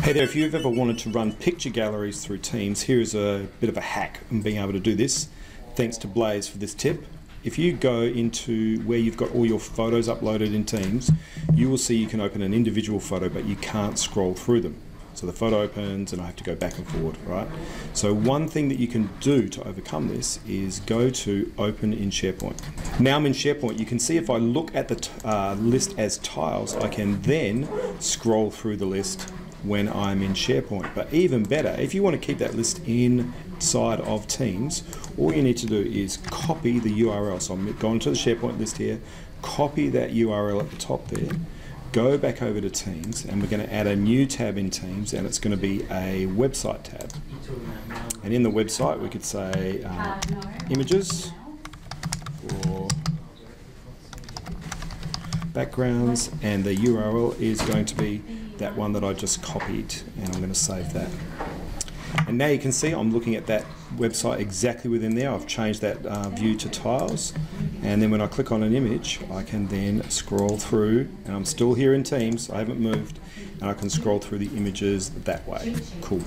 Hey there, if you've ever wanted to run picture galleries through Teams, here's a bit of a hack in being able to do this. Thanks to Blaze for this tip. If you go into where you've got all your photos uploaded in Teams, you will see you can open an individual photo, but you can't scroll through them. So the photo opens and I have to go back and forward, right? So one thing that you can do to overcome this is go to open in SharePoint. Now I'm in SharePoint, you can see if I look at the uh, list as tiles, I can then scroll through the list when I'm in SharePoint. But even better, if you want to keep that list inside of Teams, all you need to do is copy the URL. So I'm going to the SharePoint list here, copy that URL at the top there, go back over to Teams and we're going to add a new tab in Teams and it's going to be a website tab. And in the website we could say uh, images or backgrounds and the URL is going to be that one that I just copied and I'm going to save that. And now you can see I'm looking at that website exactly within there. I've changed that uh, view to tiles. And then when I click on an image, I can then scroll through, and I'm still here in Teams, I haven't moved, and I can scroll through the images that way. Cool.